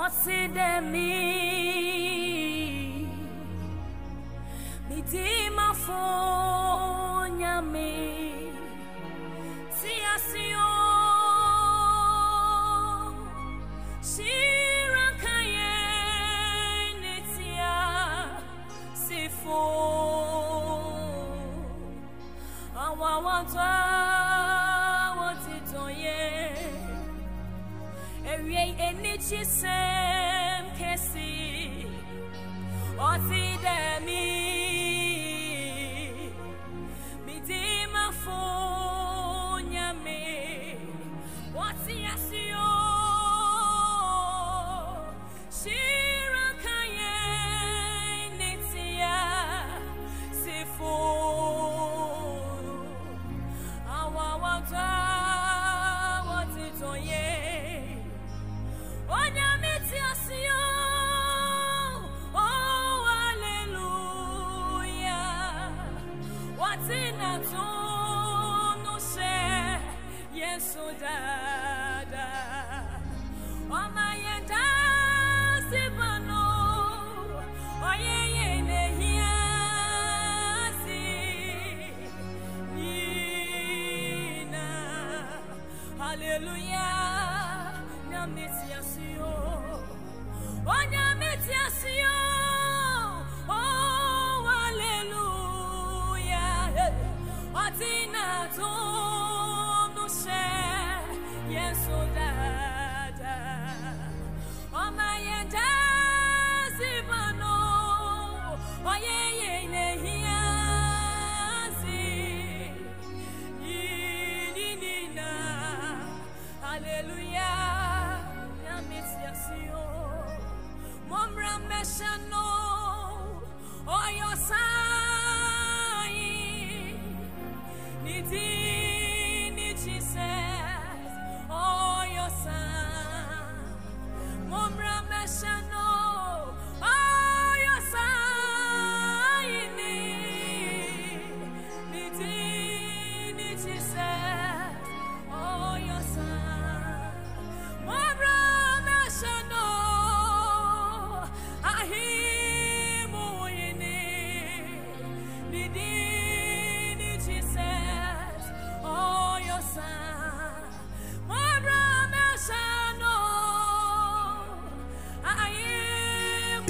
ɔte dɛ me. Medi mafo nyame ti ase o hyira nka enigisɛm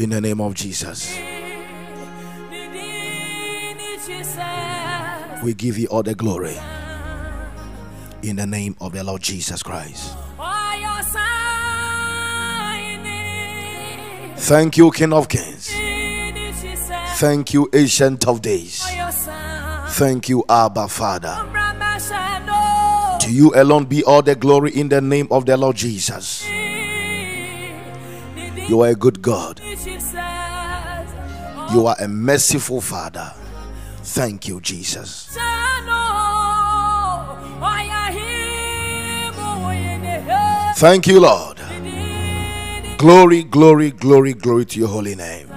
In the name of Jesus, we give you all the glory. In the name of the Lord Jesus Christ. Thank you, King of Kings. Thank you, Ancient of Days. Thank you, Abba Father. To you alone be all the glory in the name of the Lord Jesus. You are a good God. You are a merciful Father. Thank you, Jesus. Thank you, Lord. Glory, glory, glory, glory to your holy name.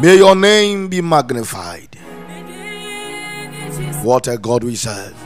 May your name be magnified. What a God we serve.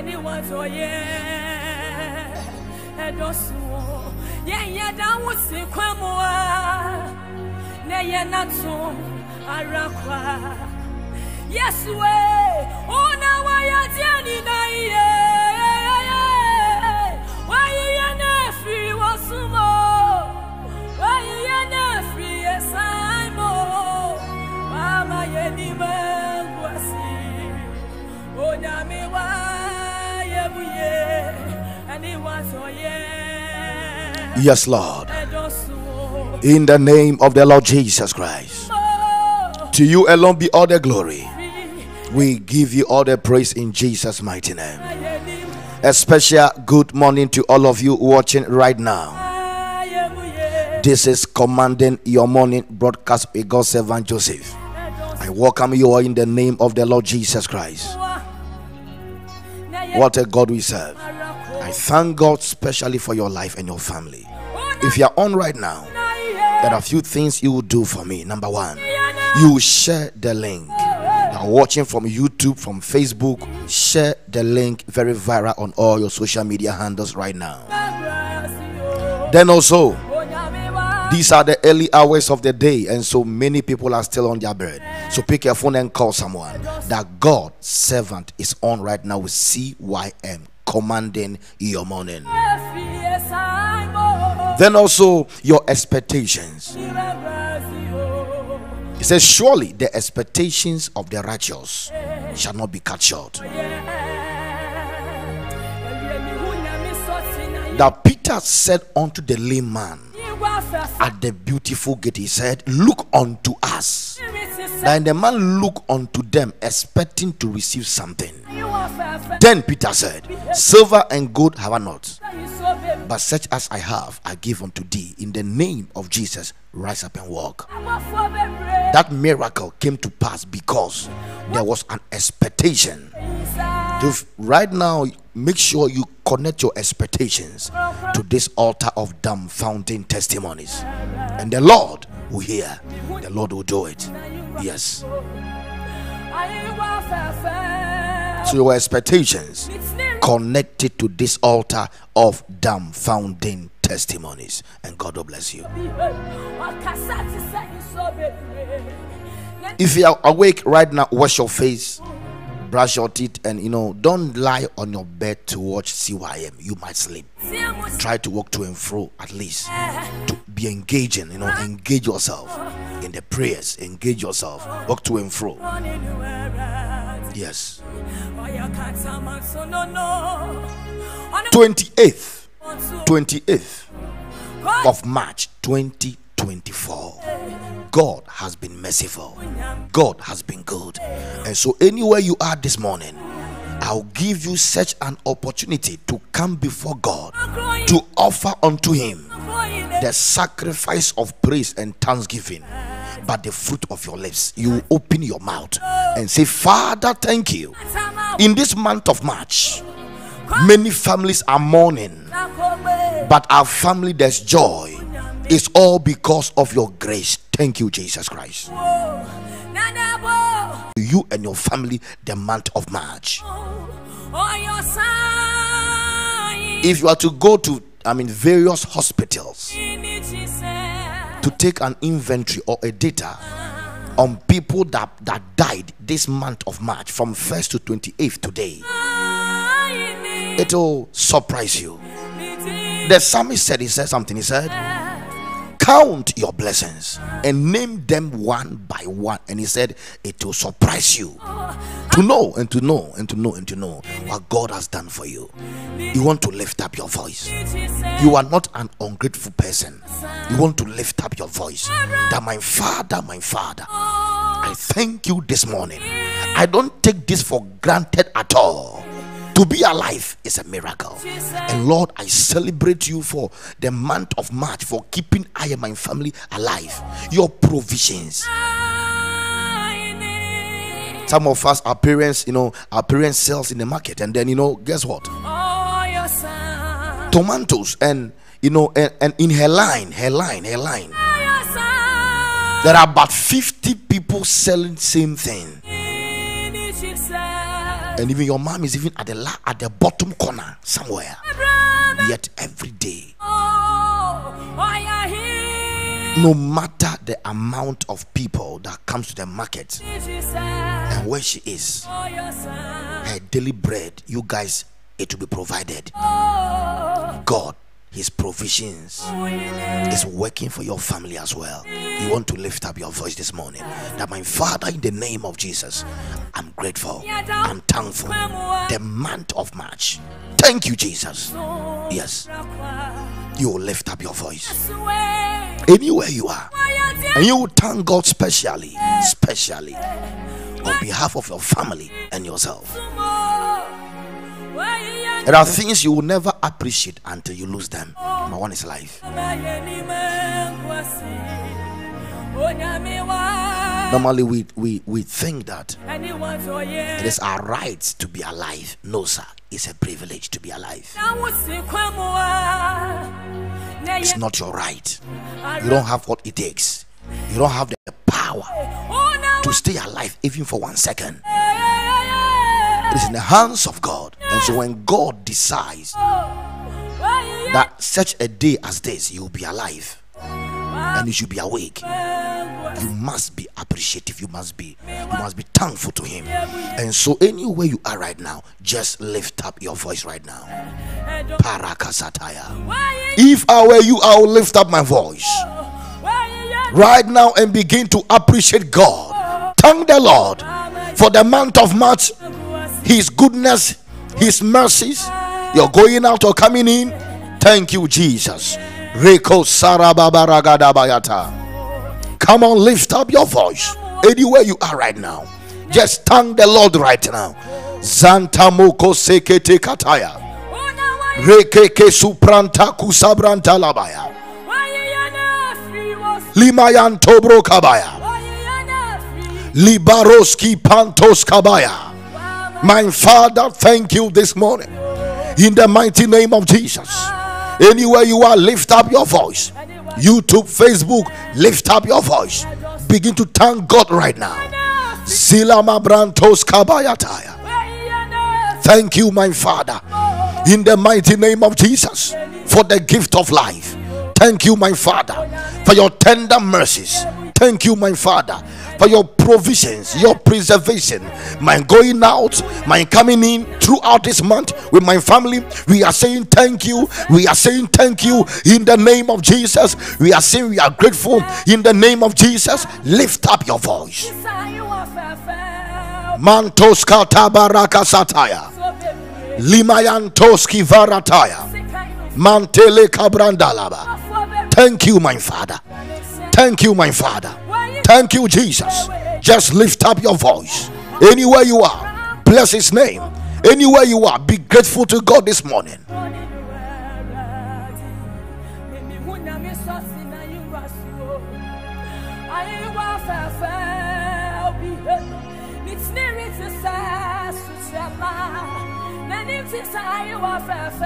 And it was oh, yeah. And also, yeah, yeah, that was the Quamoa. na yɛ nato arakwa yesu e ona wayɛ deɛ nina yie wayeyɛ na afiri wɔ somo wayeyɛ na afiri ɛsan mo wama yɛ nima nguasi onyame wayɛ buye ɛne wasɔyɛ Yes, Lord. In the name of the Lord Jesus Christ. To you alone be all the glory. We give you all the praise in Jesus' mighty name. A special good morning to all of you watching right now. This is Commanding Your Morning broadcast with God's servant Joseph. I welcome you all in the name of the Lord Jesus Christ. What a God we serve. I thank God specially for your life and your family. If you are on right now, there are a few things you will do for me. Number one, you will share the link. Are watching from YouTube, from Facebook, share the link very viral on all your social media handles right now. Then also, these are the early hours of the day, and so many people are still on their bed. So pick your phone and call someone. That God servant is on right now with CYM commanding your morning. Then also your expectations. He says, Surely the expectations of the righteous shall not be cut short. That Peter said unto the lame man at the beautiful gate, he said, Look unto us. Then the man looked unto them, expecting to receive something. Then Peter said, Silver and gold have I not, but such as I have, I give unto thee. In the name of Jesus, rise up and walk. That miracle came to pass because there was an expectation. Right now, make sure you connect your expectations to this altar of dumbfounding testimonies, and the Lord will hear, the Lord will do it. Yes. So your expectations connected to this altar of dumbfounding testimonies, and God will bless you. If you are awake right now, wash your face, brush your teeth, and you know, don't lie on your bed to watch CYM. You might sleep. Try to walk to and fro at least to be engaging, you know, engage yourself in the prayers, engage yourself, walk to and fro. Yes. 28th 28th of March 2024 God has been merciful. God has been good. And so anywhere you are this morning I'll give you such an opportunity to come before God to offer unto him the sacrifice of praise and thanksgiving but the fruit of your lips. You open your mouth and say father thank you. In this month of march many families are mourning but our family there's joy it's all because of your grace. Thank you jesus christ. You and your family the month of march. If you are to go to i mean various hospitals to take an inventory or a data on people that that died this month of march from 1st to 28th today it will surprise you. The psalmist said he said something he said count your blessings and name them one by one. And he said it will surprise you to know and to know and to know and to know what god has done for you. You want to lift up your voice. You are not an ungrateful person. You want to lift up your voice. That my father my father i thank you this morning. I don't take this for granted at all to be alive is a miracle. And Lord, I celebrate you for the month of March for keeping I and my family alive. Your provisions. Some of us, our parents, you know, our parents sells in the market, and then you know, guess what? Tomatoes and you know, and, and in her line, her line, her line. There are about 50 people selling same thing and even your mom is even at the la- at the bottom corner somewhere. Yet every day, no matter the amount of people that comes to the market and where she is, her daily bread, you guys, it will be provided. God his provisions is working for your family as well. You want to lift up your voice this morning that my Father, in the name of Jesus, I'm grateful, I'm thankful. The month of March, thank you, Jesus. Yes, you will lift up your voice. anywhere you are, and you will thank God specially, specially on behalf of your family and yourself. There are things you will never appreciate until you lose them. Number one is life. Normally, we, we, we think that it is our right to be alive. No, sir. It's a privilege to be alive. It's not your right. You don't have what it takes. You don't have the power to stay alive even for one second. It is in the hands of God. And so when God decides that such a day as this, you will be alive and you should be awake you must be appreciative you must be you must be thankful to him. And so anywhere you are right now just lift up your voice right now. Parakasataya. If i were you i will lift up my voice right now and begin to appreciate god. Thank the lord for the month of march his goodness his mercies you're going out or coming in thank you jesus Reko Sarababaragadabayata. Come on, lift up your voice anywhere you are right now. Just thank the Lord right now. Zanta moko sekete kataya. Rekeke supranta kusabranta labaya. Limayan tobro kabaya. Libaroski pantos kabaya. My Father, thank you this morning. In the mighty name of Jesus. Anywhere you are, lift up your voice. YouTube, Facebook, lift up your voice. Begin to thank God right now. Thank you, my Father, in the mighty name of Jesus, for the gift of life. Thank you, my Father, for your tender mercies. Thank you, my Father, for your provisions, your preservation, my going out, my coming in throughout this month with my family. We are saying thank you. We are saying thank you in the name of Jesus. We are saying we are grateful in the name of Jesus. Lift up your voice. Mantoska tabaraka sataya. Limayantoski varataya. Mantele kabrandalaba. Thank you, my Father. Thank you, my Father. Thank you, Jesus. Just lift up your voice. Anywhere you are, bless His name. Anywhere you are, be grateful to God this morning.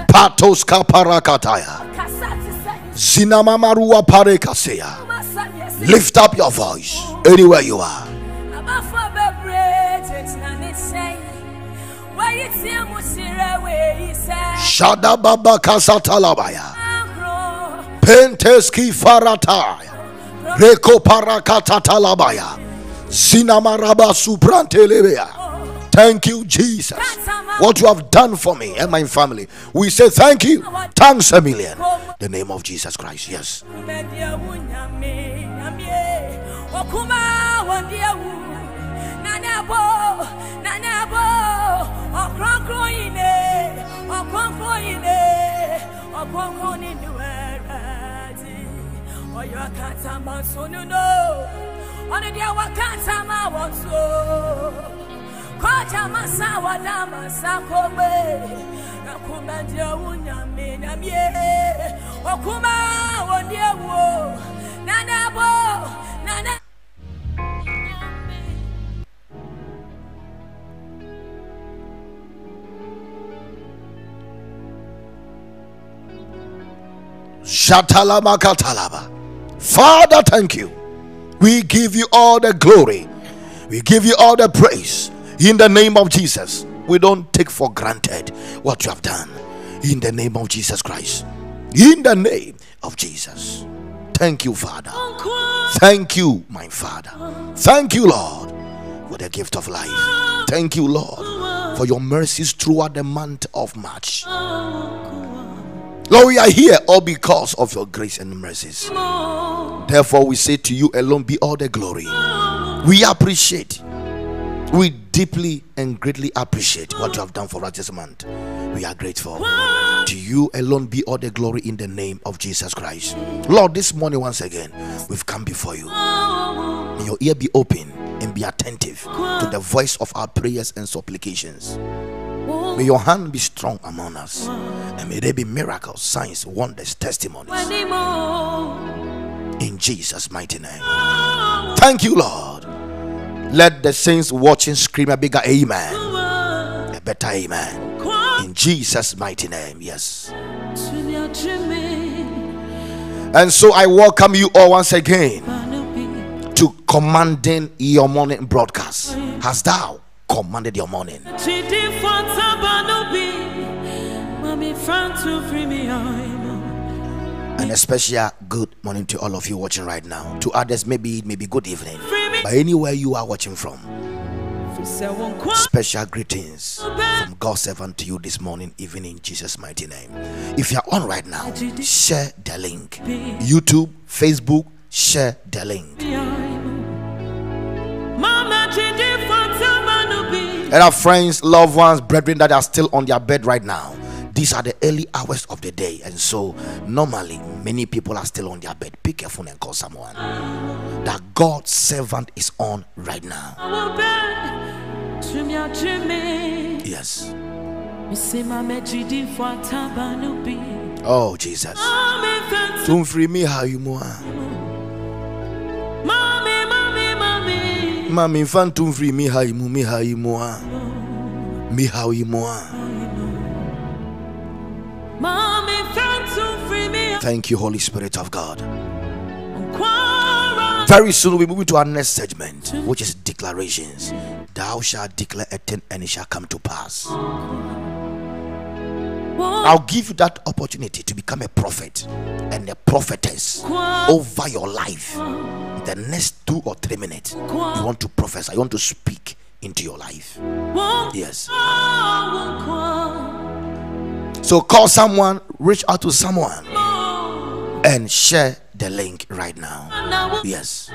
Patos kaparakataya. Zinamamarua parekasea. Lift up your voice anywhere you are. Shada baba kasatalabaya. Penteski farataya. Reko parakatatalabaya. Zinamaraba suprantelebea. Thank you, Jesus. What you have done for me and my family. We say thank you. Thanks a million. The name of Jesus Christ. Yes. Masa wada masa kobe Nakuma ndia unyame Okuma wo Nanabo Nana Shatalama katalaba. Father, thank you. We give you all the glory. We give you all the praise in the name of Jesus. We don't take for granted what you have done in the name of Jesus Christ. In the name of Jesus. Thank you, Father. Thank you, my Father. Thank you, Lord, for the gift of life. Thank you, Lord, for your mercies throughout the month of March. Lord, we are here all because of your grace and mercies. Therefore, we say to you alone be all the glory. We appreciate, we deeply and greatly appreciate what you have done for us month. We are grateful. To you alone be all the glory in the name of Jesus Christ. Lord, this morning, once again, we've come before you. May your ear be open and be attentive to the voice of our prayers and supplications. May your hand be strong among us. And may there be miracles, signs, wonders, testimonies. In Jesus' mighty name. Thank you, Lord. Let the saints watching scream a bigger amen. A better amen. In Jesus' mighty name. Yes. And so I welcome you all once again to commanding your morning broadcast. Has thou commanded your morning? And a special good morning to all of you watching right now. To others, maybe it may be good evening. But anywhere you are watching from, special greetings from God's servant to you this morning, even in Jesus' mighty name. If you're on right now, share the link. YouTube, Facebook, share the link. And our friends, loved ones, brethren that are still on their bed right now. These are the early hours of the day, and so normally many people are still on their bed. Pick a phone and call someone. That God's servant is on right now. Yes. Oh Jesus. Don't free me how you. Mami fan tum free me how you me how you more. Me how you more. Thank you, Holy Spirit of God. Very soon we move to our next segment, which is declarations. Thou shalt declare a thing and it shall come to pass. I'll give you that opportunity to become a prophet and a prophetess over your life. In The next two or three minutes, you want to prophesy, you want to speak into your life. Yes. So call someone, reach out to someone, and share the link right now. Yes.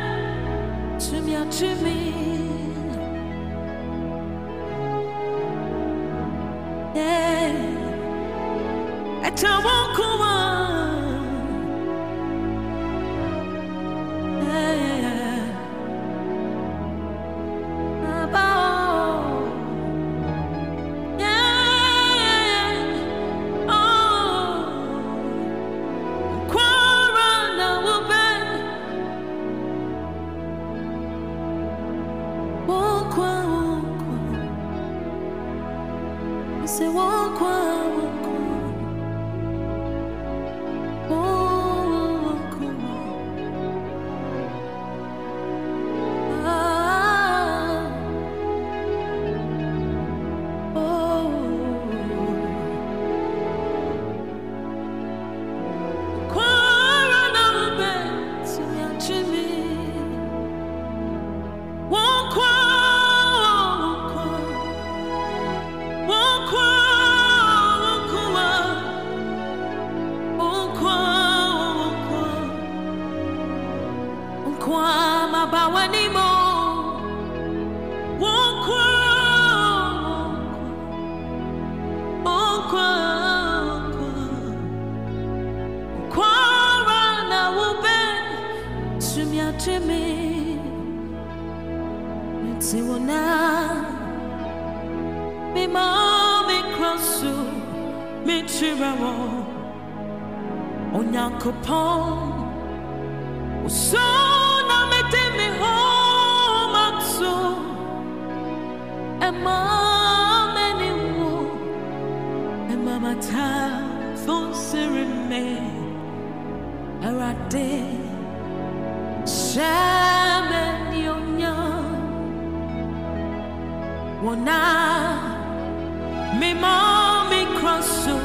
Walk, walk, walk, Mata fon sirime Erade Shaman yonya Wana Me ma mi kroso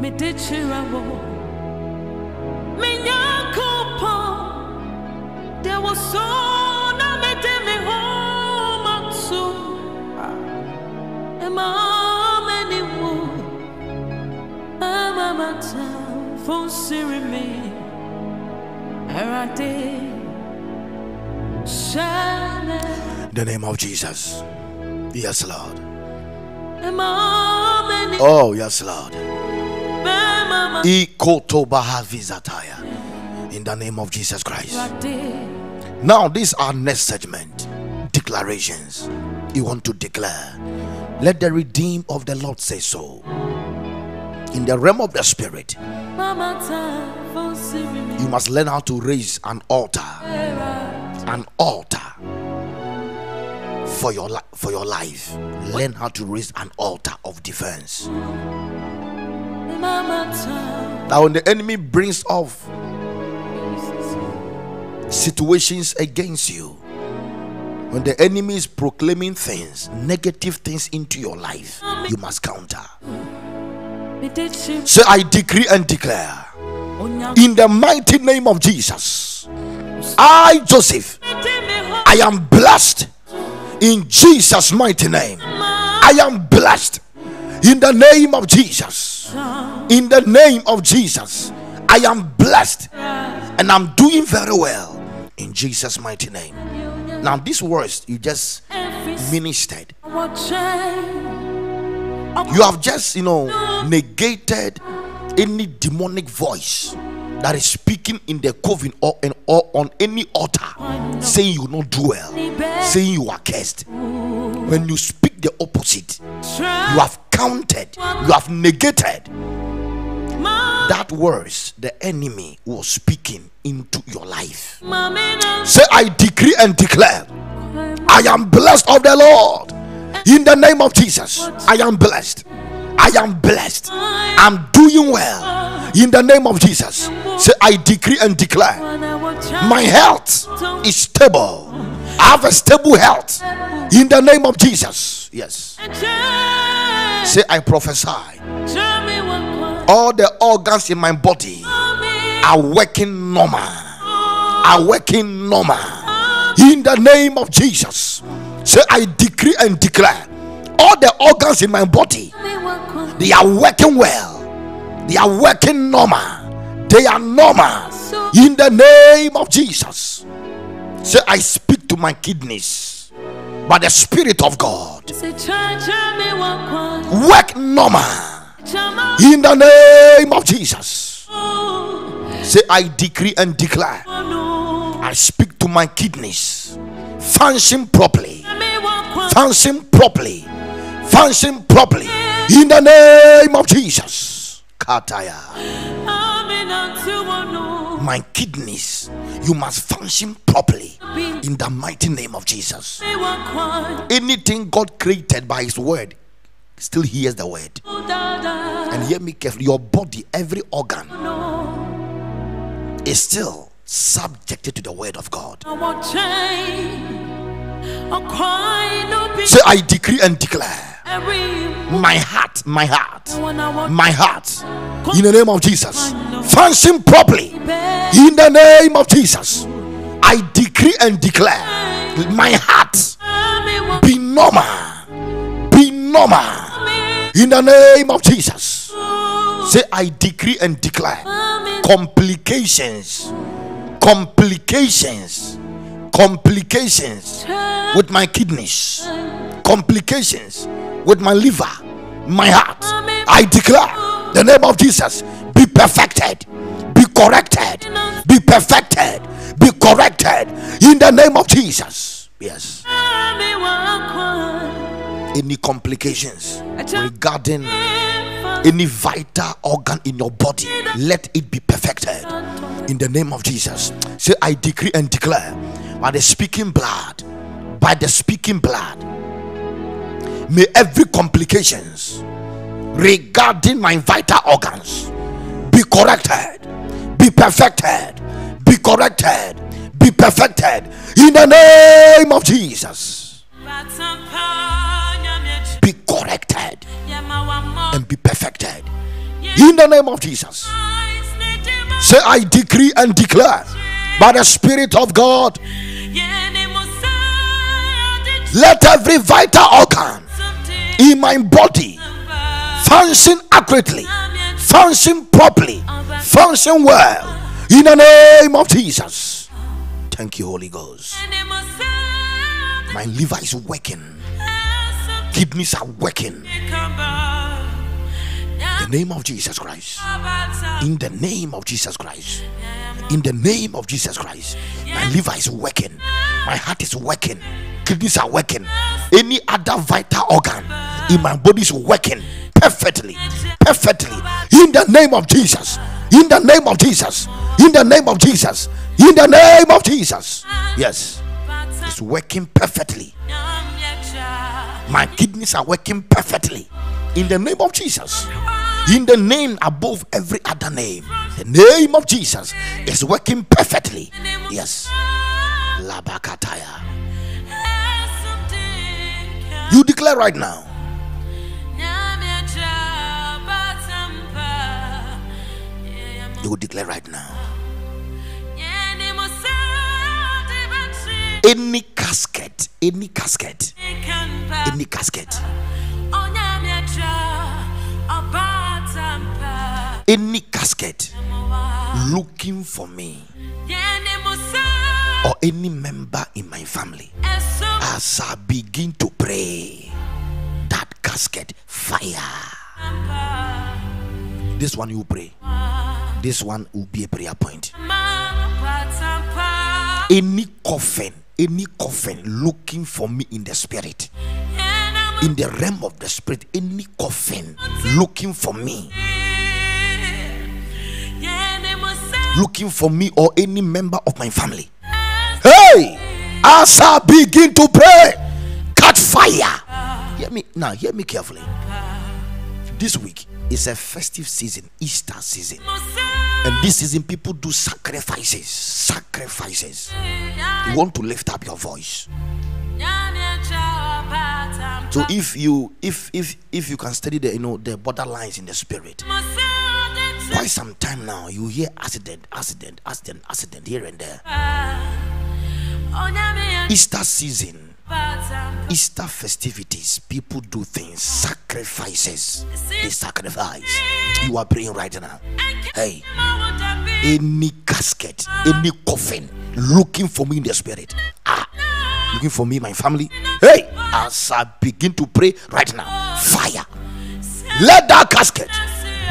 Me dichirawo Minyakopo, there was so na me home aksu. Emma many ama mata fon sirime. Erade, shine. The name of Jesus. Yes, Lord. Oh, yes, Lord. In the name of Jesus Christ. Now, these are next segment declarations. You want to declare, let the redeem of the Lord say so. In the realm of the spirit, you must learn how to raise an altar. An altar for your li- for your life. Learn how to raise an altar of defense. Now, when the enemy brings off situations against you, when the enemy is proclaiming things, negative things into your life, you must counter. Say, I decree and declare. In the mighty name of Jesus, I, Joseph, I am blessed. In Jesus' mighty name. I am blessed. In the name of Jesus. In the name of Jesus, I am blessed. And I'm doing very well. In Jesus' mighty name. Now, these words you just ministered, you have just, you know, negated any demonic voice that is speaking in the coven or, in, or on any altar saying you not do well, saying you are cursed. When you speak the opposite, you have counted, you have negated that words the enemy was speaking into your life. Say, I decree and declare, I am blessed of the Lord. In the name of Jesus, I am blessed. I am blessed. I'm doing well. In the name of Jesus, say, I decree and declare, my health is stable. I have a stable health. In the name of Jesus, yes. Say, I prophesy. All the organs in my body are working normal. Are working normal. In the name of Jesus. Say, I decree and declare all the organs in my body they are working well, they are working normal, they are normal. In the name of Jesus. Say, I speak to my kidneys by the Spirit of God. Work normal. In the name of Jesus. Say, I decree and declare. I speak to my kidneys. Function properly. Function properly. Function properly. In the name of Jesus. Kataya. My kidneys, you must function properly. In the mighty name of Jesus. Anything God created by His word still hears the word. And hear me carefully. Your body, every organ, is still subjected to the word of God. Say, I decree and declare. My heart, my heart, my heart, in the name of Jesus, function properly. In the name of Jesus, I decree and declare my heart be normal, be normal. In the name of Jesus, say, I decree and declare complications, complications, complications with my kidneys, complications with my liver, my heart. I declare the name of Jesus be perfected, be corrected, be perfected, be corrected in the name of Jesus. Yes. Any complications regarding any vital organ in your body, let it be perfected in the name of Jesus. Say, I decree and declare by the speaking blood, by the speaking blood, may every complications regarding my vital organs be corrected, be perfected, be corrected, be perfected in the name of Jesus. Be corrected and be perfected in the name of Jesus. Say, I decree and declare by the Spirit of God, let every vital organ in my body function accurately, function properly, function well in the name of Jesus. Thank you, Holy Ghost. My liver is working, kidneys are working, the name of Jesus Christ. In the name of Jesus Christ. In the name of Jesus Christ. My liver is working. My heart is working. Kidneys are working. Any other vital organ in my body is working perfectly. Perfectly. In the name of Jesus. In the name of Jesus. In the name of Jesus. In the name of Jesus. Yes. It's working perfectly. My kidneys are working perfectly. In the name of Jesus. In the name above every other name. The name of Jesus is working perfectly. Yes. You declare right now. You declare right now. Any casket, any casket, any casket, any casket looking for me or any member in my family as I begin to pray, that casket fire. This one you pray. This one will be a prayer point. Any coffin, any coffin looking for me in the spirit, in the realm of the spirit, any coffin looking for me, looking for me or any member of my family. Hey, as I begin to pray, catch fire. Hear me now, hear me carefully. This week is a festive season, Easter season. And this season, people do sacrifices. Sacrifices. You want to lift up your voice. So if you if if if you can study the you know the borderlines in the spirit, quite some time now you hear accident, accident, accident, accident here and there. Easter season, Easter festivities, people do things, sacrifices. They sacrifice. You are praying right now. Hey, any casket, any coffin looking for me in the spirit. Ah, looking for me, my family. Hey, as I begin to pray right now, fire. Let that casket,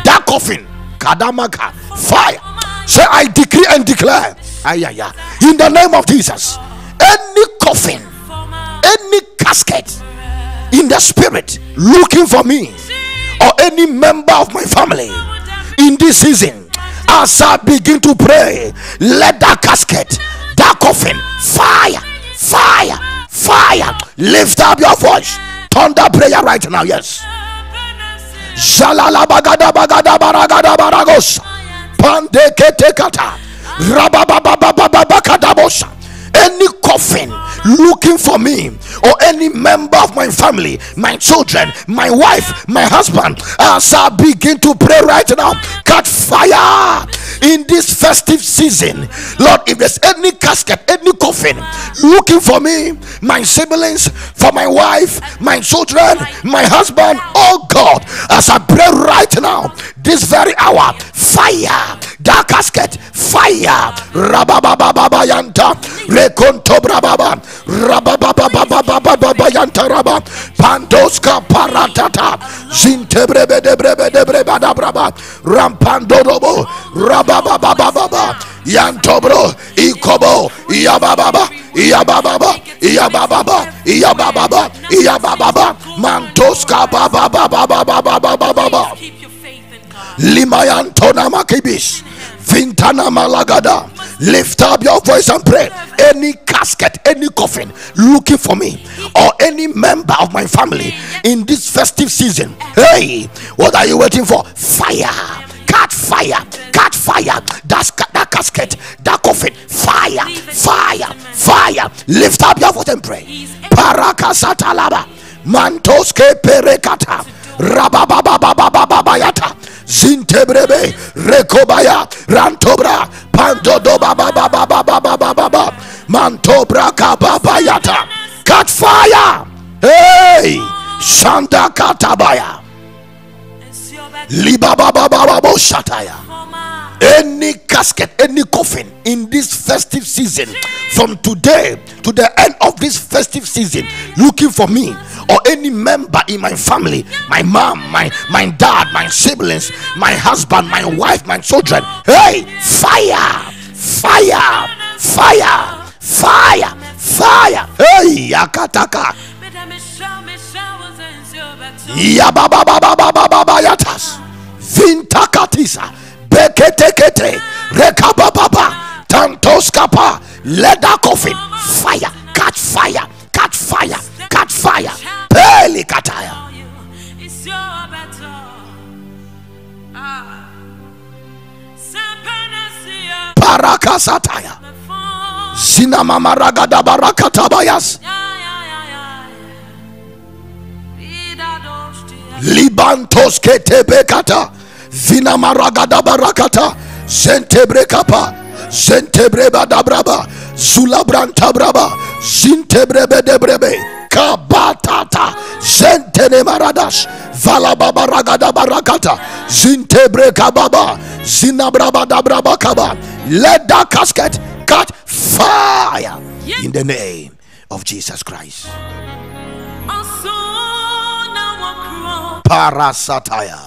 that coffin, Kadamaka, fire. Say, I decree and declare. Ay, ay, ay. In the name of Jesus, any coffin any casket in the spirit looking for me or any member of my family in this season as I begin to pray let that casket that coffin fire fire fire lift up your voice. Thunder prayer right now yes. Shalala bagada bagada baragada baragos pande ketekata rababababababakadabosha any coffin looking for me or any member of my family, my children, my wife, my husband, as I begin to pray right now, catch fire in this festive season. Lord, if there's any casket, any coffin looking for me, my siblings, for my wife, my children, my husband, oh God, as I pray right now, this very hour fire. Dark casket fire. Rabababa yanta. Rekonto brababa. Rabababa yanta raba. Pandoska paratata. Zintebrebe debrebe debrebe dabraba rampando robo. Rabababa yantobro ikobo. Yabababa. Yabababa. Yabababa. Yabababa. Yabababa. Mantoska babababa Limayantona Makibis, Vintana Malagada. Lift up your voice and pray. Any casket, any coffin looking for me, or any member of my family in this festive season. Hey, what are you waiting for? Fire! Catch fire! Catch fire! That's that casket, that coffin. Fire! Fire! Fire! Lift up your voice and pray. Parakasatalaba. Mantoske perekata. Rababababababayata. Zintebrebe, Rekobaya, Rantobra, Pantodoba, Baba, Baba, Baba, Baba, Baba, Mantobra, Kababayata. Cut fire! Hey! Shanda Katabaya. Liba Baba, Baba, Shataya. Any casket, any coffin in this festive season, from today to the end of this festive season, looking for me, or any member in my family, my mom, my my dad, my siblings, my husband, my wife, my children. Hey, fire, fire, fire, fire, fire. Hey, yakataka. Yababababababayatas. Vintakatisa. Beketekete. Rekabababa. Tantoskapa. Leather coffin. Fire. Catch fire. Catch fire. Catch fire. Peli kataya. It's your battle. Ah. Parakasataya. Phone. Sinamamaragadaba barakatabayas. Yeah, yeah, yeah, yeah. Vida dostia. Libantos ketebekata. Vinamaragadaba rakata. Zentebrekapa. Zentebreba dabraba. Zulabranta braba. Zintebrebe debrebe. Kabatata. Zentene maradas. Valababa ragada barakata. Zintebre kababa. Zinabraba dabraba kaba. Let that casket catch fire. In the name of Jesus Christ. Parasataya.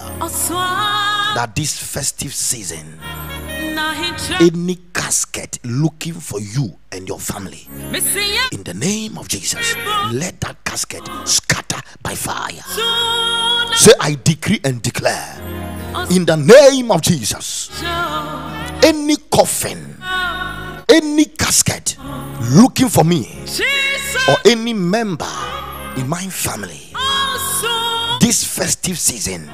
That this festive season. Any casket looking for you and your family, in the name of Jesus, let that casket scatter by fire. Say, I decree and declare in the name of Jesus, any coffin, any casket looking for me or any member in my family this festive season,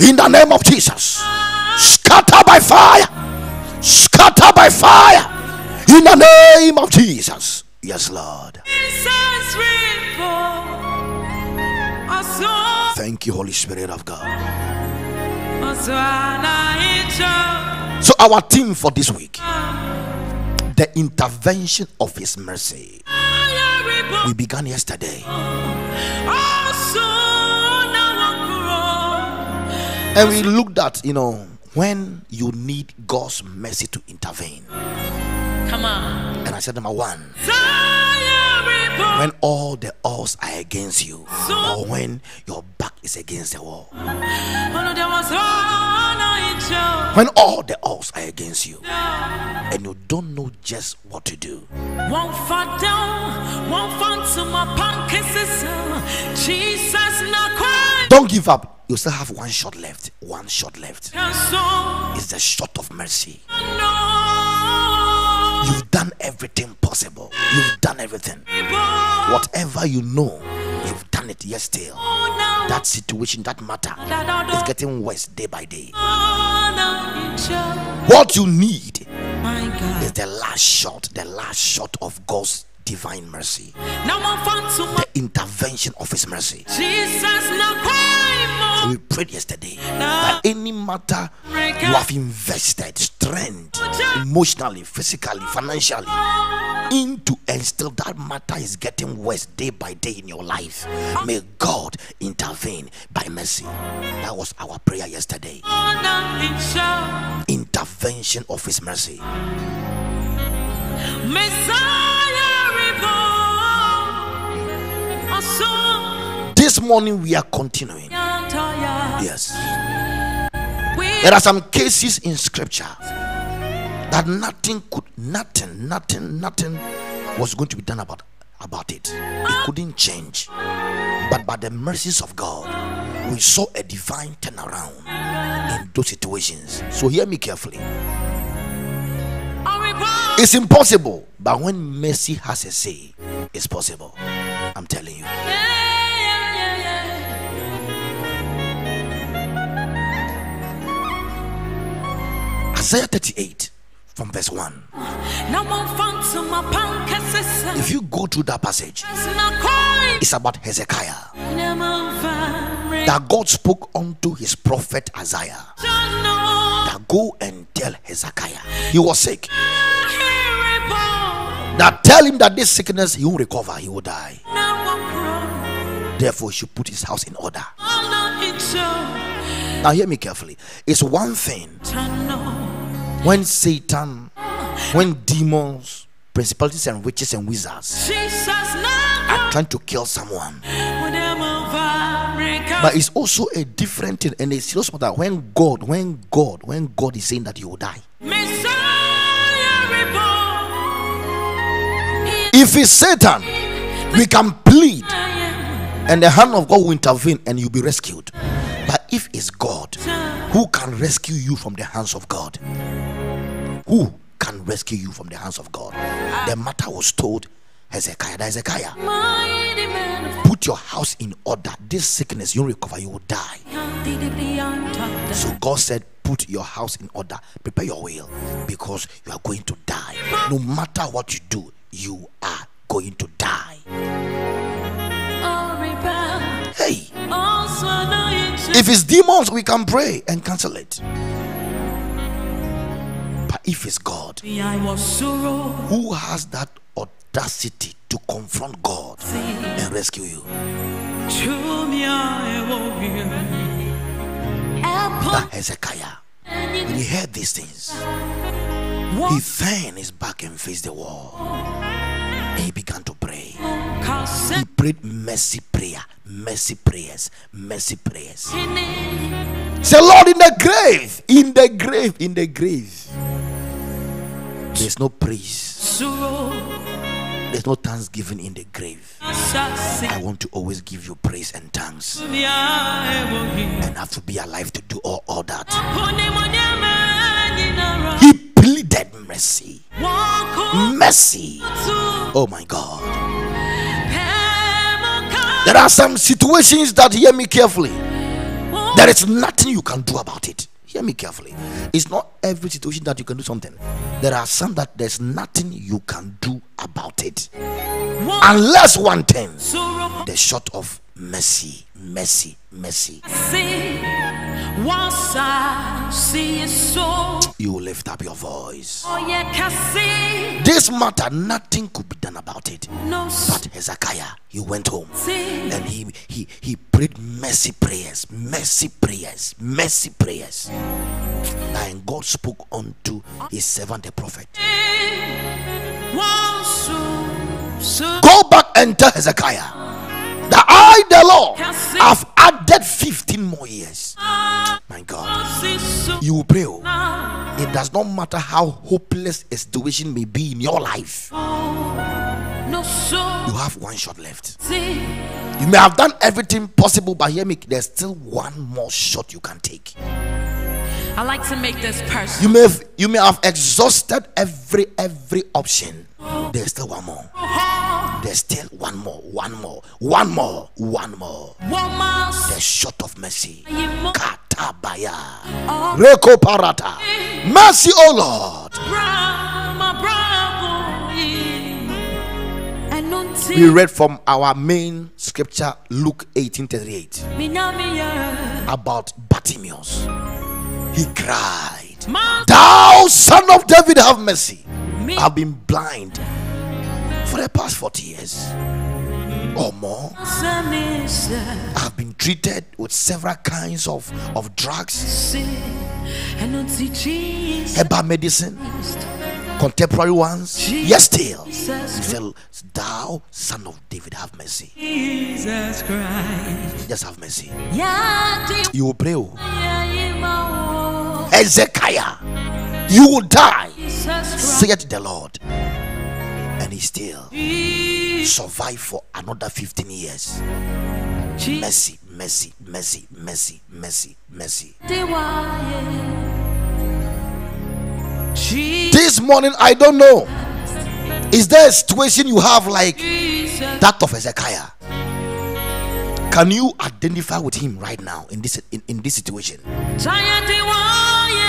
in the name of Jesus, scatter by fire, by fire, in the name of Jesus. Yes, Lord. Thank you, Holy Spirit of God. So, our theme for this week the intervention of His mercy. We began yesterday and we looked at, you know, when you need God's mercy to intervene. Come on. And I said, number one, when all the odds are against you, or when your back is against the wall. There was honor in show. when all the odds are against you and you don't know just what to do Won't fall down, won't fall to my pockets. Uh, Jesus, not quite. don't give up you still have one shot left. One shot left. It's the shot of mercy. You've done everything possible. You've done everything. Whatever you know you've done it. Yes, still. Oh, no. that situation that matter is getting worse day by day. Honor in show. what you need is the last shot the last shot of god's divine mercy. Now I'm to my the intervention of his mercy. Jesus, not quite more. we prayed yesterday that any matter you have invested strength emotionally physically financially into and still that matter is getting worse day by day in your life may god intervene by mercy. That was our prayer yesterday. Honor in show. intervention of his mercy this morning we are continuing. Yes. There are some cases in scripture that nothing could nothing nothing nothing was going to be done about about it. It couldn't change. But by the mercies of god we saw a divine turnaround in those situations. So hear me carefully. It's impossible but when mercy has a say it's possible i'm telling you isaiah 38 from verse 1 Now I'm fun to my pockets. if you go through that passage It's not quite. it's about hezekiah Now I'm fine. that god spoke unto his prophet isaiah that go and tell Hezekiah he was sick. That tell him that this sickness he will recover, he will die. Therefore, he should put his house in order. Now, hear me carefully. It's one thing when Satan, when demons, principalities, and witches and wizards are trying to kill someone, But it's also a different thing, and it's also that when God, when God, when God is saying that you will die. If it's Satan, we can plead, and the hand of God will intervene, and you'll be rescued. But if it's God, who can rescue you from the hands of God? Who can rescue you from the hands of God? The matter was told Hezekiah, Hezekiah, put your house in order. This sickness, you recover, you will die. So God said, Put your house in order, prepare your will because you are going to die. No matter what you do, you are going to die. Hey, if it's demons, we can pray and cancel it. But if it's God, who has that audacity to confront God and rescue you? That Hezekiah, when he heard these things, he turned his back and faced the wall. And he began to pray. He prayed mercy prayer, mercy prayers, mercy prayers. Say, Lord, in the grave, in the grave, in the grave, there's no praise, there's no thanksgiving in the grave. I want to always give you praise and thanks, and have to be alive to do all, all that. Mercy, mercy. Oh my God. There are some situations that hear me carefully. There is nothing you can do about it. Hear me carefully. It's not every situation that you can do something. There are some that there's nothing you can do about it. Unless one thing, the short of mercy, mercy, mercy. You lift up your voice. Oh, yeah, This matter, nothing could be done about it. No. But Hezekiah, he went home and he he he prayed mercy prayers, mercy prayers, mercy prayers. And God spoke unto his servant the prophet. Go back and tell Hezekiah that I, the Lord, have added 15 more years. My God, you will pray. oh. It does not matter how hopeless a situation may be in your life, you have one shot left. You may have done everything possible, but hear me, there's still one more shot you can take. I like to make this person. You may have, you may have exhausted every every option. There's still one more. There's still one more, one more, one more, one more. The shot of mercy. Katabaya. Reko parata. Mercy, O Lord. We read from our main scripture, Luke 18:38, about Bartimaeus. He cried, Thou son of David, have mercy. I've been blind for the past 40 years or more. I've been treated with several kinds of, of drugs, herbal medicine, contemporary ones. Yes, still. Said, Thou son of David, have mercy. Jesus Christ. Just have mercy. You will pray. oh. You will die, saith the Lord. And he still survived for another 15 years. Mercy, mercy, mercy, mercy, mercy, mercy. This morning, I don't know. Is there a situation you have like that of Hezekiah? Can you identify with him right now in this in, in this situation?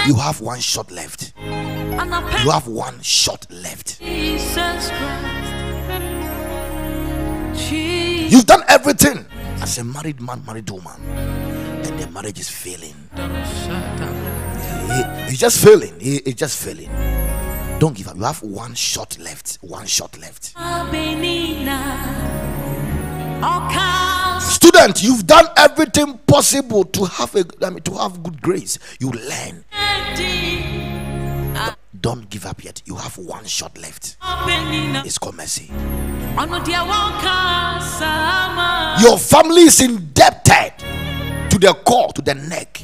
You have one shot left. You have one shot left. You've done everything as a married man, married woman, and the marriage is failing. It- It's just failing. It- It's just failing. Don't give up. You have one shot left. One shot left. Student, you've done everything possible to have a I mean, to have good grades. You learn. Don't give up yet. You have one shot left. It's called mercy. Your family is indebted. To the core, to the neck.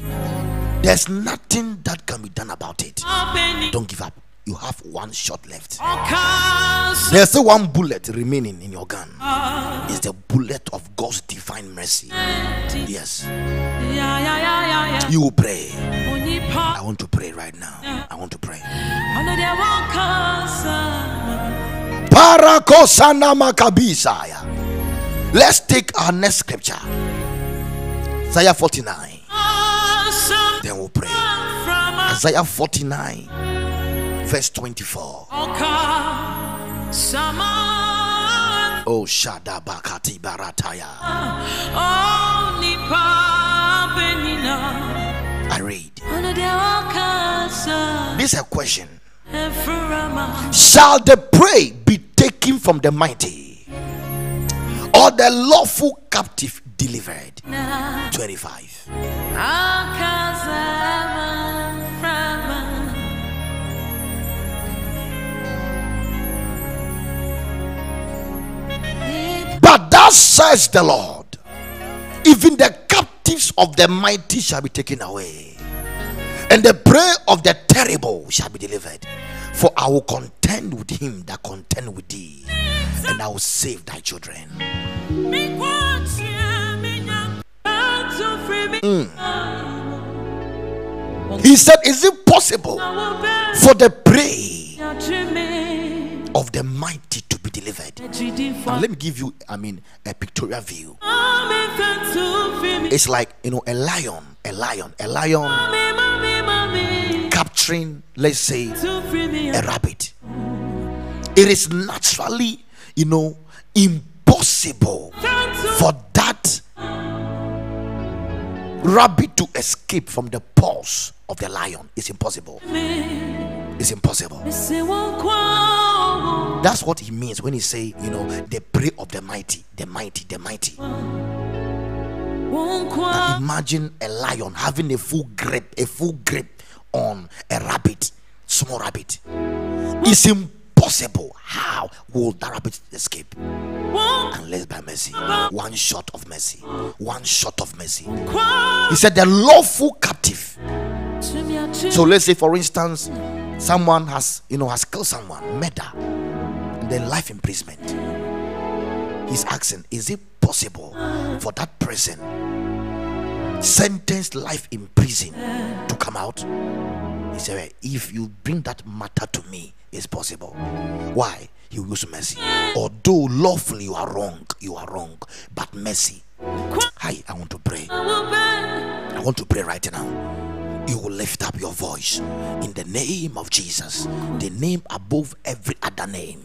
There's nothing that can be done about it. Don't give up. You have one shot left. There's still one bullet remaining in your gun. It's the bullet of God's divine mercy. Yes. You will pray. I want to pray right now. I want to pray. Makabisaya. Let's take our next scripture. Isaiah 49. Then we'll pray. Isaiah 49, verse 24. Oh, oh Shadabakati Barataya. I read. This is a question. Shall the prey be taken from the mighty, or the lawful captive delivered? 25. Thus says the Lord, even the captives of the mighty shall be taken away, and the prey of the terrible shall be delivered. For I will contend with him that contend with thee, and I will save thy children. Hmm. He said, Is it possible for the prey of the mighty be delivered? Now, let me give you, I mean, a pictorial view. It's like, you know, a lion, a lion, a lion capturing, let's say, a rabbit. It is naturally, you know, impossible for that rabbit to escape from the paws of the lion. It's impossible. It's impossible. That's what he means when he say, you know, the prey of the mighty, the mighty, the mighty. Now imagine a lion having a full grip, a full grip on a rabbit, small rabbit. It's impossible. Possible, how will that rabbit escape? Unless by mercy. One shot of mercy. One shot of mercy. He said, the lawful captive. So let's say, for instance, someone has, you know, has killed someone, murder, then life imprisonment. He's asking, is it possible for that person sentenced life in prison to come out? He said, if you bring that matter to me, it's possible. Why? He will use mercy. Although lawfully you are wrong, you are wrong, but mercy. Hi, I want to pray. I want to pray right now you will lift up your voice in the name of Jesus, the name above every other name.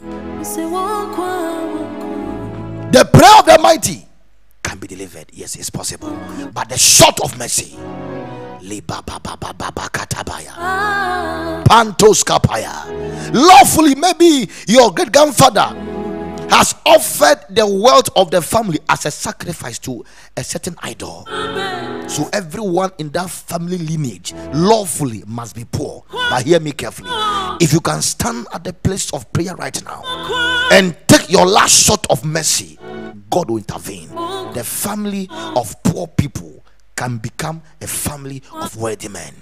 The prayer of the mighty can be delivered. Yes, it's possible. But the shot of mercy. Pantos kapaya. Lawfully, maybe your great grandfather has offered the wealth of the family as a sacrifice to a certain idol. So everyone in that family lineage lawfully must be poor. But hear me carefully. If you can stand at the place of prayer right now and take your last shot of mercy, God will intervene. The family of poor people can become a family of worthy men.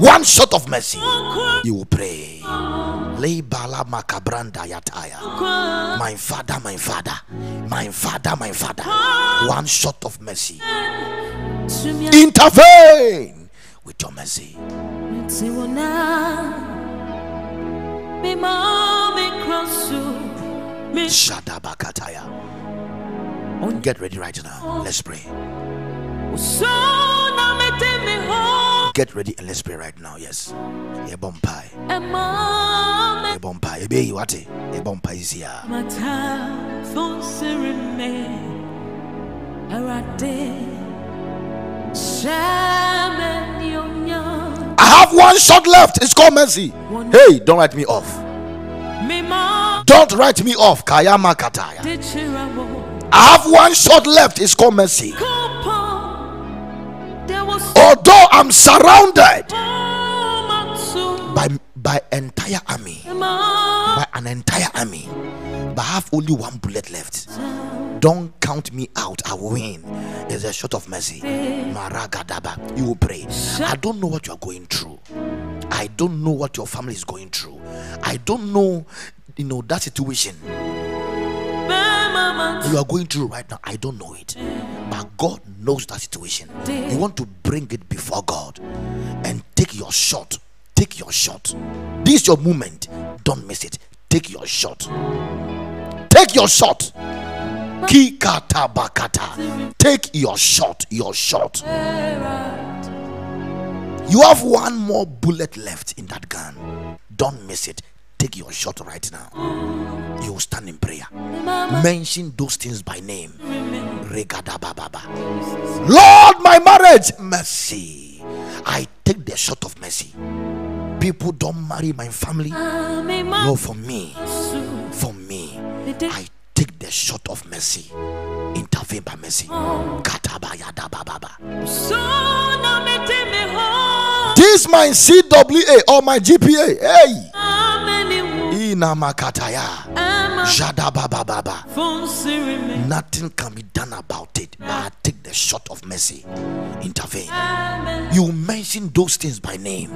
One shot of mercy, you will pray. Lay bala makabranda yataya. My father, my father, my father, my father. One shot of mercy. Intervene with your mercy. Shadabakataya. Get ready right now. Let's pray. Get ready and let's pray right now. Yes. A bompai. A bompai. A baby what? A is here. I have one shot left. It's called mercy. Hey, don't write me off. Don't write me off. Kayama Kataya. I have one shot left. It's called mercy. Although I'm surrounded by by entire army, by an entire army, but I have only one bullet left. Don't count me out. I win. It's a shot of mercy. Maragadaba. You will pray. I don't know what you are going through. I don't know what your family is going through. I don't know, you know, that situation you are going through right now. I don't know it. But God knows that situation. You want to bring it before God and take your shot. Take your shot. This is your moment. Don't miss it. Take your shot. Take your shot. Kikata bakata. Take your shot. Your shot. You have one more bullet left in that gun. Don't miss it. Take your shot right now. You will stand in prayer. Mention those things by name. Lord, my marriage, mercy. I take the shot of mercy. People don't marry my family. No, for me, for me, I take the shot of mercy. Intervene by mercy. This my CWA or my GPA. Hey. Nothing can be done about it. But I take the shot of mercy. Intervene. You mention those things by name.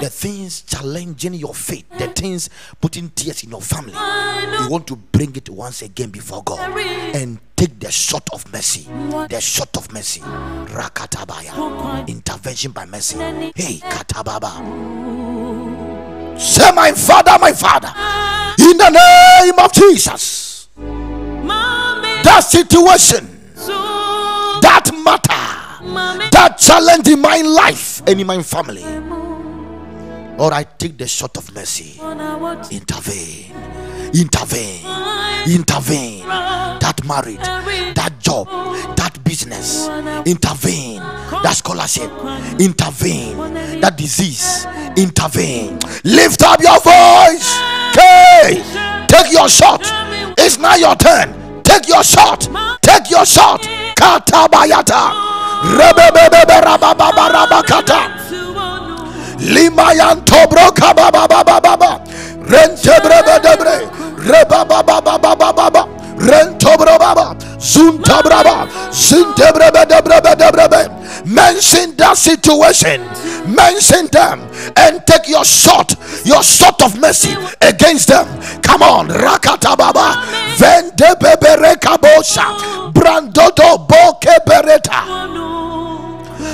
The things challenging your faith, the things putting tears in your family. You want to bring it once again before God and take the shot of mercy. The shot of mercy. Rakatabaya. Intervention by mercy. Hey, Katababa. Say, my father, my father, in the name of Jesus, that situation, that matter, that challenge in my life and in my family, or I take the shot of mercy, intervene, intervene, intervene. That marriage, that job, that business, intervene. That scholarship, intervene. That disease, intervene. Lift up your voice. Okay, take your shot. It's now your turn. Take your shot. Take your shot. Katabayata. Limayan tobro kababa baba baba. Debre. Rebaba baba baba baba. Rentobro baba. Zuntabraba. Zintebrebe debrebe debrebe. Mention that situation. Mention them and take your shot. Your shot of mercy against them. Come on. Rakata baba. Vende bebere kabosha. Brandodo boke bereta.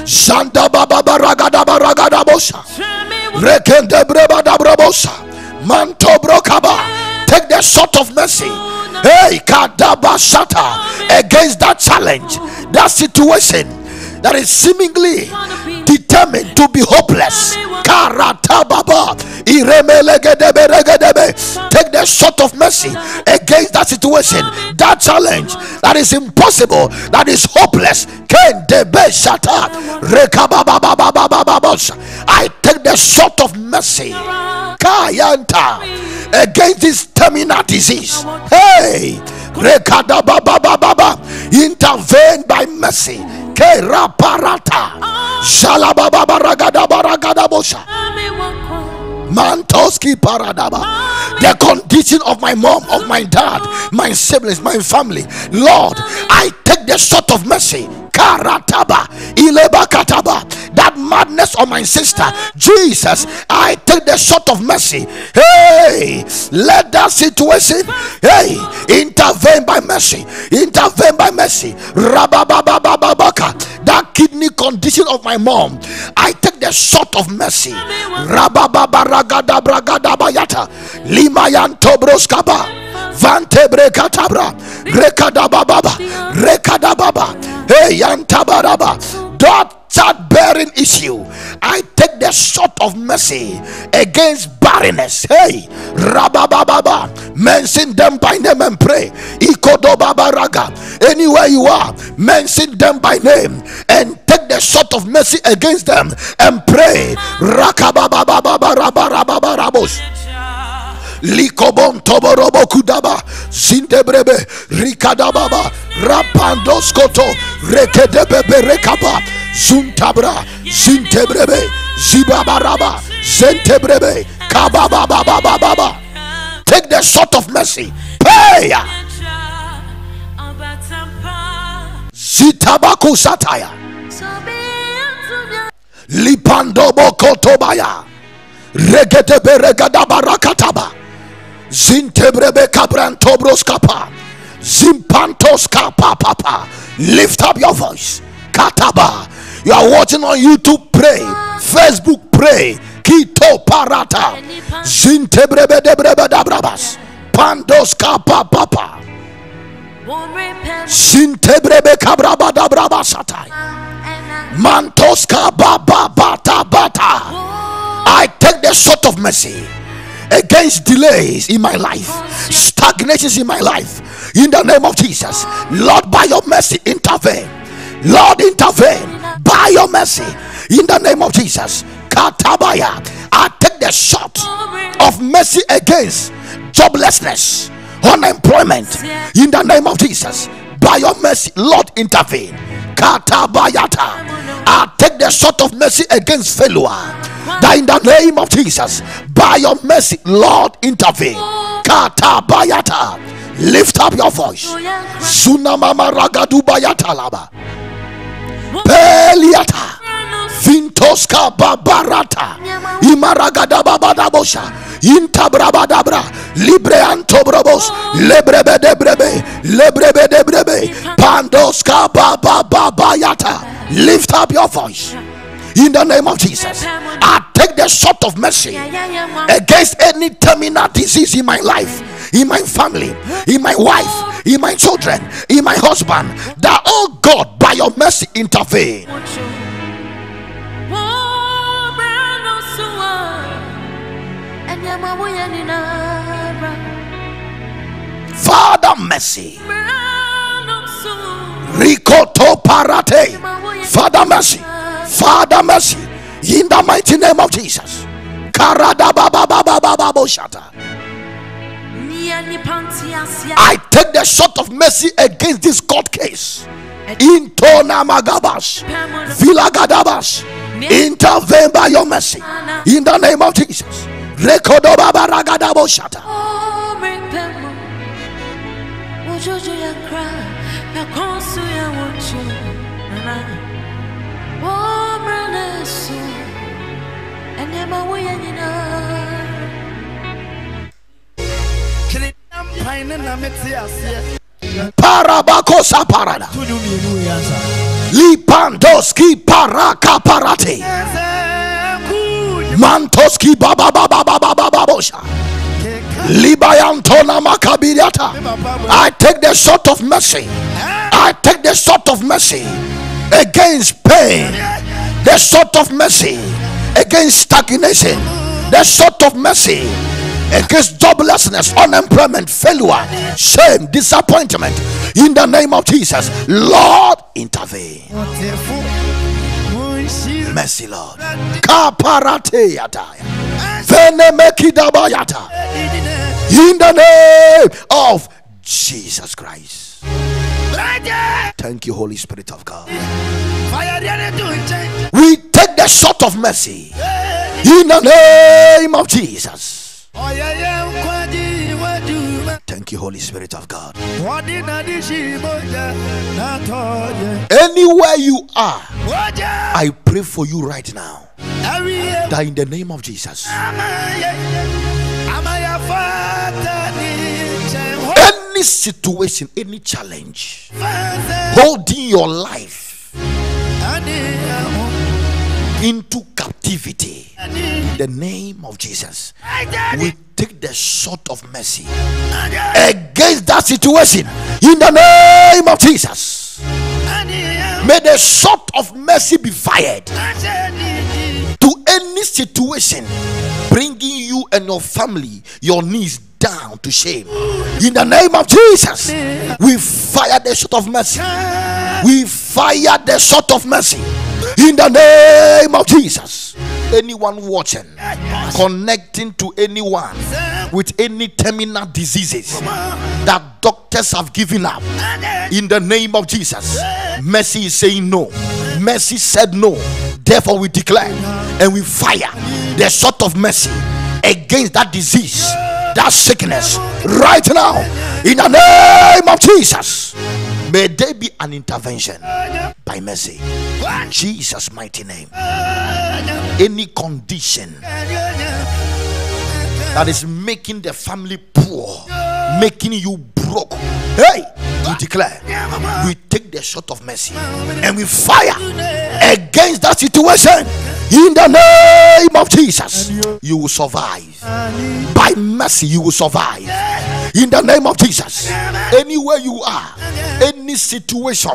Shanda baba baragada baragada bosha. Rekende breba da brabosa. Manto brokaba. The shot of mercy. Hey, kadaba shata against that challenge, that situation that is seemingly determined to be hopeless. Take the shot of mercy against that situation, that challenge that is impossible, that is hopeless. I take the shot of mercy. Against this terminal disease. Hey. Intervene by mercy. Keraparata. Oh. Shalabababaragadabaragadabosha. Mantoski paradaba. The condition of my mom, of my dad, my siblings, my family. Lord, I take the shot of mercy. Karataba. Ileba kataba. That madness of my sister. Jesus, I take the shot of mercy. Hey, let that situation, hey, intervene by mercy. Intervene by mercy. Rabababababaka. That kidney condition of my mom. I take the shot of mercy. Rabababaragada bragada bayata. Limayan tobroskaba. Vante brekatabra. Rekadababa. Rekadababa. Hey, yantabaraba. That childbearing issue. I take the shot of mercy against barrenness. Hey, Rabababa, mention them by name and pray. Ikodobabaraga, anywhere you are, mention them by name and take the shot of mercy against them and pray. Rakababababarabarabarabosh. Likobon toborobo kudaba zindebrebe rikadababa rapandoskoto rekedebebe rekaba zuntabra zintebrebe zibabaraba zentebrebe Kababababababa. Take the shot of mercy. Pay. Zitabaku sataya. Lipandobo kotobaya. Regedebe regadaba rakataba. Zintebrebe kabrantobros kapa. Zimpantos kapa papa. Lift up your voice. Kataba. You are watching on YouTube, pray. Facebook, pray. Kito parata. Zintebrebe debrebe dabrabas. Pandos kapa papa. Zintebrebe kabraba dabraba satai. Mantoska baba bata bata. I take the shot of mercy against delays in my life, stagnations in my life. In the name of Jesus, Lord, by your mercy, intervene. Lord, intervene by your mercy. In the name of Jesus, Katabaya, I take the shot of mercy against joblessness, unemployment. In the name of Jesus, by your mercy, Lord, intervene. I take the shot of mercy against failure. That in the name of Jesus, by your mercy, Lord, intervene. Lift up your voice. Sunamama bayata laba. Peliata. Vintoska babarata. Imaragada babadabosha. Intabrabadabra. Libre antobrobos. Lebrebe debrebe. Lebrebe debrebe. Pandoska bababayata. Lift up your voice. In the name of Jesus, I take the shot of mercy against any terminal disease in my life, in my family, in my wife, in my children, in my husband. That, oh God, by your mercy, intervene. Father, mercy. Rikoto parate. Father, mercy. Father, mercy. In the mighty name of Jesus. Karada baba baba baba boshata. I take the shot of mercy against this court case. Intona magabash. Vilagadabas. Intervene by your mercy. In the name of Jesus. Rekodo baba ragadabo shata. Ojojo ya kra, ya konsu ya wocho, nana. Branesu, enyama wuya nyina. Kyerɛ mpan ne na mete aseɛ Parabakosa parada. to ne mmienu yi ansa Lipandoski paraka parate. Mantoski baba baba baba baba bosha. Libayantona makabiriata. I take the sort of mercy. I take the shot of mercy against pain, the sort of mercy against stagnation, the sort of mercy against joblessness, unemployment, failure, shame, disappointment. In the name of Jesus, Lord, intervene. Mercy, Lord. Kaparate yataya. In the name of Jesus Christ. Thank you, Holy Spirit of God. We take the shot of mercy in the name of Jesus. Thank you, Holy Spirit of God. wɔde nade hyi mogya natɔyɛ Anywhere you are, I pray for you right now. That in the name of Jesus, amayɛ amayɛfata ne nkyɛn hɔ any situation, any challenge holding your life into captivity, in the name of Jesus, we take the shot of mercy against that situation in the name of Jesus. May the shot of mercy be fired to any situation bringing you and your family, your knees down to shame. In the name of Jesus, we fire the shot of mercy. We fire the shot of mercy. In the name of Jesus. Anyone watching, connecting to anyone with any terminal diseases that doctors have given up, in the name of Jesus. Mercy is saying no. Mercy said no. Therefore, we declare and we fire the shot of mercy against that disease, that sickness, right now, in the name of Jesus. May there be an intervention by mercy. In Jesus' mighty name. Any condition that is making the family poor, making you broke. Hey, we declare, we take the shot of mercy and we fire against that situation in the name of Jesus. You will survive by mercy, you will survive in the name of Jesus. Anywhere you are, any situation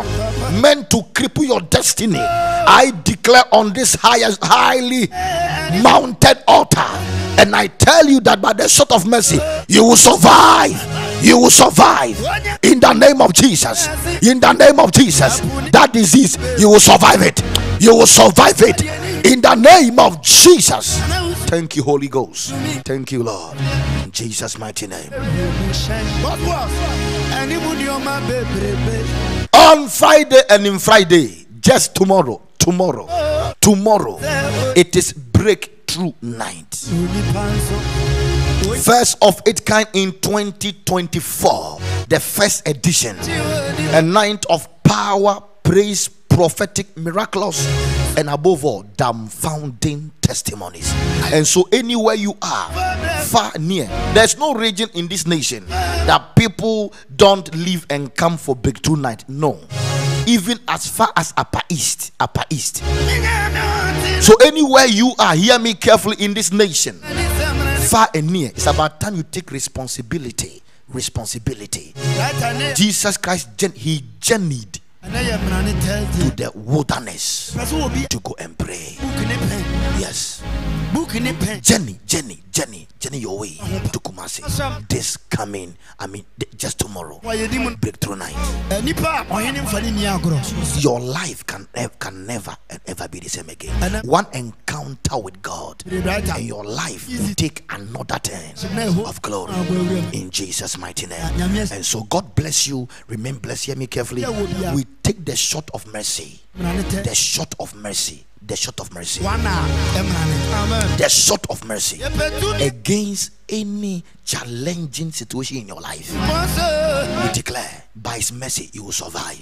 meant to cripple your destiny, I declare on this highest, highly mounted altar, and I tell you that by the shot of mercy, you will survive. You will survive in the name of Jesus. In the name of Jesus, that disease, you will survive it. You will survive it in the name of Jesus. Thank you, Holy Ghost. Thank you, Lord. In Jesus' mighty name. On Friday and in Friday, just tomorrow, tomorrow, tomorrow, it is breakthrough night. First of its kind in 2024, the first edition, a night of power, praise, prophetic, miraculous, and above all, dumbfounding testimonies. And so, anywhere you are, far near, there's no region in this nation that people don't leave and come for breakthrough night. No, even as far as Upper East, Upper East. So, anywhere you are, hear me carefully in this nation, far and near, it's about time you take responsibility. Responsibility. Jesus Christ, he journeyed to the wilderness to go and pray. Yes. Journey, journey, journey, journey your way to Kumasi. This coming, I mean, just tomorrow, breakthrough night. nipa a ɔhene mfa ne ni Your life can can never ever be the same again. One encounter with God, and your life will take another turn of glory in Jesus' mighty name. And so, God bless you. Remain blessed. Hear me carefully. We take the shot of mercy, mmara ne tɛ the shot of mercy, the shot of mercy, wana a amen. The shot of mercy against any challenging situation in your life. We declare by His mercy you will survive.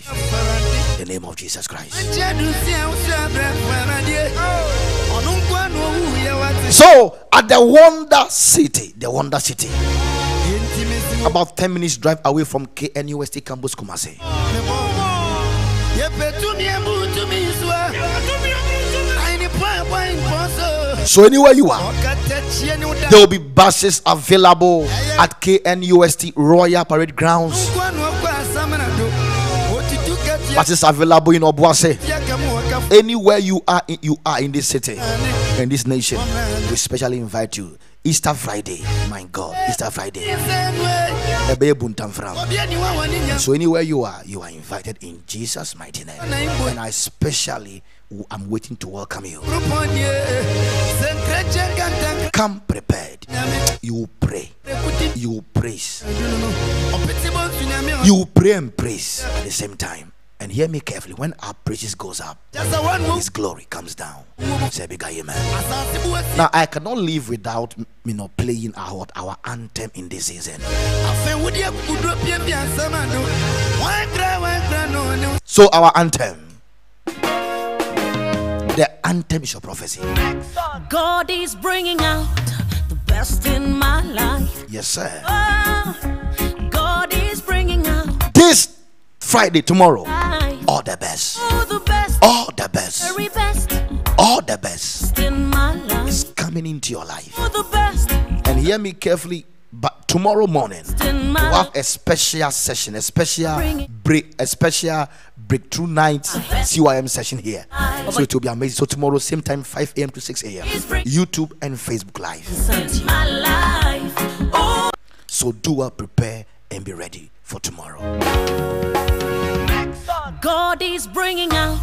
In the name of Jesus Christ. nkyɛ du sia wo sɛ brɛ fɛradie ɔno oh. nkoa na ɔwuiɛ wate So at the Wonder City, the Wonder City, enti mesi wo about 10 minutes drive away from KNUST campus Kumasi. So anywhere you are, there will be buses available at KNUST Royal Parade Grounds. Buses available in Obuasi. Anywhere you are, in, you are in this city, in this nation, we specially invite you. Easter Friday, my God, Easter Friday. So anywhere you are, you are invited in Jesus' mighty name. And I especially am waiting to welcome you. Grupɔ nie sɛ nkrɛkyɛ nkantankra Come prepared. You will pray. You will praise. adwunu no ɔpete bɔ nsu nyame You will pray and praise at the same time. And hear me carefully. When our praises goes up, His glory comes down. Say big amen. asase bu asi Now I cannot live without you know playing our our anthem in this season. afei wode akukuduro piapia nsɛm ado wankra wankra no ne So our anthem. The anthem is your prophecy. God is bringing out the best in my life. Yes, sir. Oh, God is bringing out This Friday, tomorrow, I all the best. oh, the best, All the best. very best All the best in my life. is coming into your life. Oh, the best And hear me carefully. But tomorrow morning, in my we'll have a special session, a special break, a special breakthrough night CYM session here. So it will be amazing. So tomorrow, same time, 5 a.m. to 6 a.m. YouTube and Facebook Live. In my life. Oh, So do well, prepare, and be ready for tomorrow. God is bringing out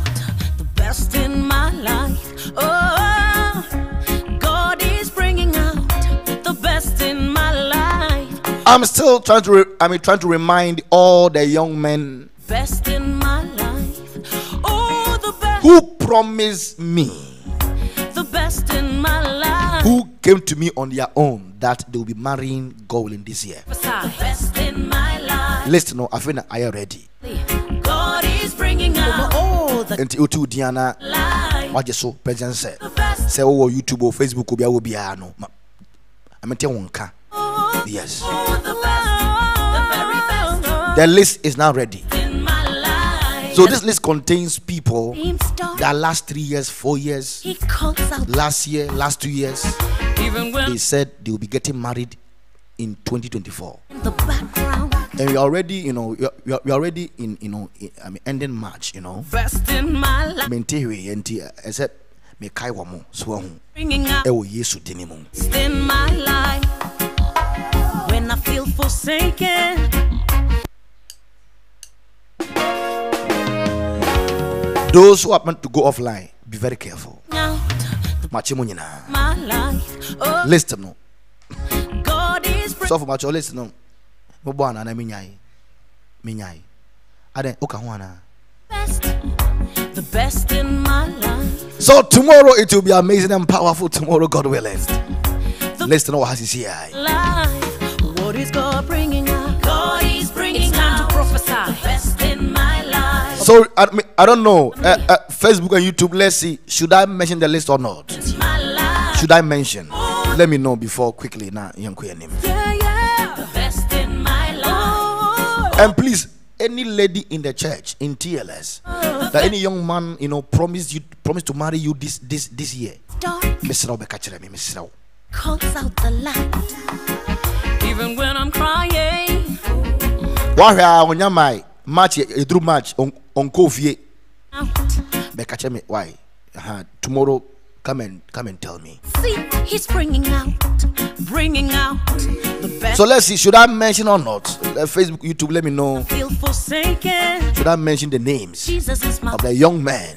the best in my life. Oh, God is bringing out the best in my life. I'm still trying to, re- I mean, trying to remind all the young men Best in who promised me, the best in my life. who came to me on their own that they will be marrying God willing this year. The best in my life. Listen, no, I feel that I ready. God is bringing out all the Nti otu Diana life. wagye so president sɛ The best. sɛ wowɔ oh, oh, youtube o facebook obi a wɔ biara no ma- ɛmente wo nka yes Oh, the best. The very best the list is now ready in my life. So this list contains people that last three years four years He calls out. last year last two years they said they will be getting married in 2024 in the background. and we already you know we are, we are- already in you know in, i mean ending march you know Best in my life. mente hwee nti ɛsɛ mekae wɔ mo so ahu Bringing out yesu dini in my life. When I feel forsaken. Those who happen to go offline be very careful Out makyɛ mu nyinaa my life. Oh, list no God is bringing sɔfo makyɛ oh, list no mobɔ anaa na menyae menyae adɛn woka ho best. The best in my life. so tomorrow it will be amazing and powerful tomorrow god willing Listen no wɔ ha sisi ai life. What is God bringing so I, mean, I don't know uh, uh, facebook and youtube let's see should i mention the list or not It's my life. should i mention let me know before quickly now yɛnkɔ yɛnim Yeah, yeah. The best in my life. and please any lady in the church in tls that any young man you know promised you promised to marry you this this this year wo bɛka kyerɛ me mesrɛ wo calls out the light. Even when I'm crying. woahwɛ a ɔnya mae match ɛ- ɛduru match ɔnkɔ fie Out. bɛka me why? Uh tomorrow come and come and tell me. See, he's bringing out, bringing out the best. so let's see should i mention or not? Uh, facebook youtube let me know. Feel forsaken. should i mention the names Jesus is my of the young man?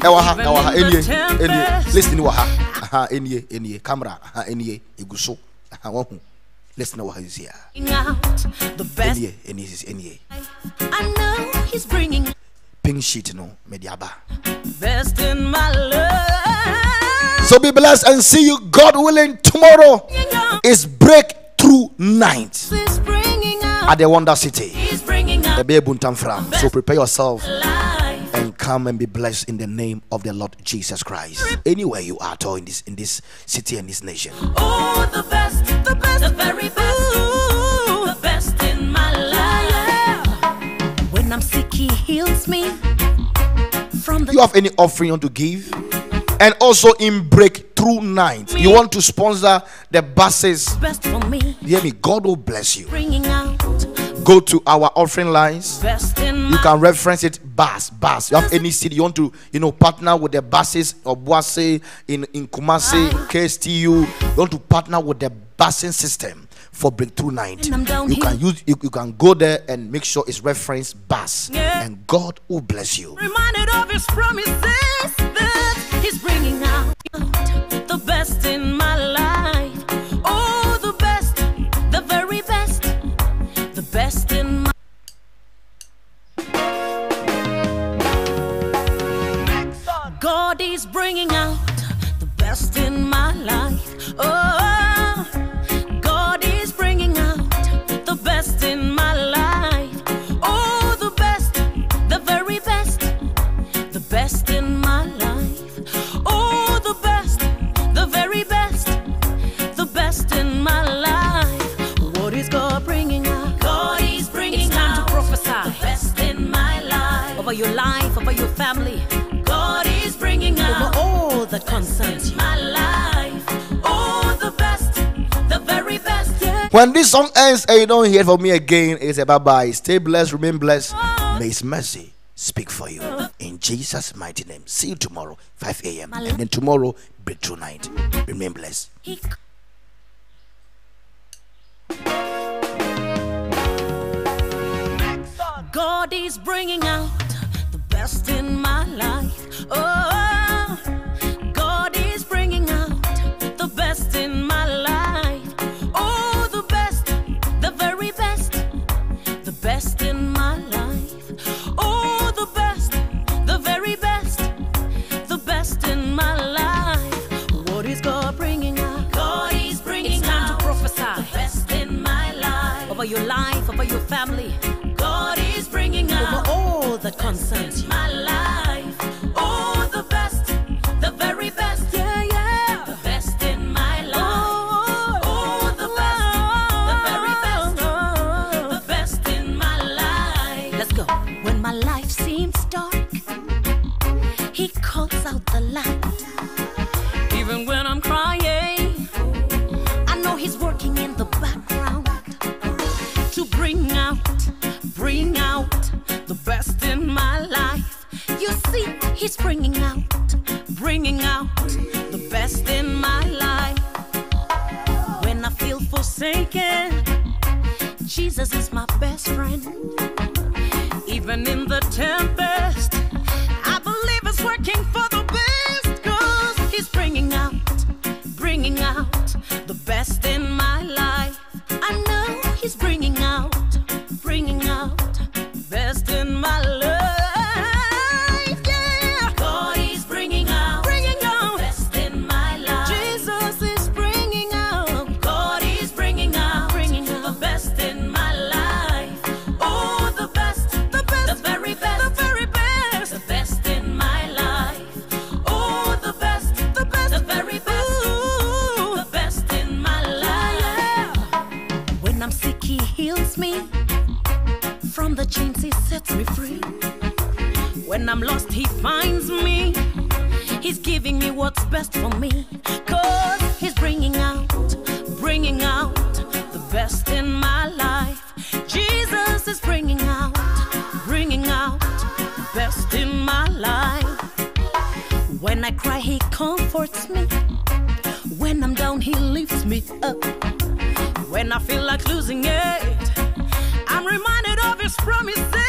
Ɛwɔ ha ɛwɔ ha ɛnie ɛnie listen wɔ ha aha ɛnie ɛnie camera aha ɛnie egu so aha wɔn ho wɔ ha sisi he's here. out the best. ɛnie sisi ɛnie I know he's bringing pink sheet no mɛdi aba best in my love. so be blessed and see you god willing tomorrow is breakthrough night He's bringing out. at the wonder city He's bringing out ɛbɛyɛ buntam fram so prepare yourself come and be blessed in the name of the Lord Jesus Christ. Anywhere you are, at all in this in this city and this nation. Oh, the best, the best, the very best, the best in my life. When I'm sick, he heals me from the You have any offering you want to give? And also in breakthrough night, you want to sponsor the buses. best for me. Hear me, God will bless you. Bringing out Go to our offering lines. You can reference it bus, bus. You have any city you want to, you know, partner with the buses of Boise in, in Kumasi, KSTU. You want to partner with the busing system for breakthrough night. And I'm down You can use you, you can go there and make sure it's reference bus. Yeah. And God will bless you. reminded of his promises that he's bringing out the best in Is bringing out the best in my life. Oh, God is bringing out the best in my life. Oh, the best, the very best, the best in my life. Oh, the best, the very best, the best in my life. What is God bringing out? God is bringing it's time out to prophesy the best in my life. Over your life, over your family. All that concerns my life. Oh, the best, the very best. Yeah. When this song ends and you don't hear from me again, it's a bye bye. Stay blessed, remain blessed. May His mercy speak for you. In Jesus' mighty name. See you tomorrow, 5 a.m. And then tomorrow, breakthrough night. Remain blessed. God is bringing out the best in my life. Oh,